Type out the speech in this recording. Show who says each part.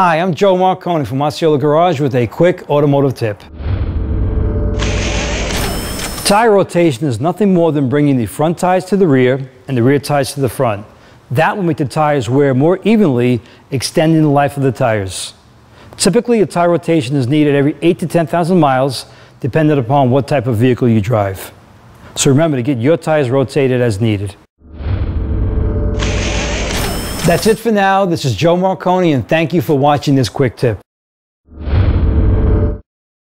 Speaker 1: Hi, I'm Joe Marconi from Osceola Garage with a quick automotive tip. Tire rotation is nothing more than bringing the front tires to the rear and the rear tires to the front. That will make the tires wear more evenly, extending the life of the tires. Typically, a tire rotation is needed every 8 to 10,000 miles, depending upon what type of vehicle you drive. So remember to get your tires rotated as needed. That's it for now. This is Joe Marconi, and thank you for watching this quick tip.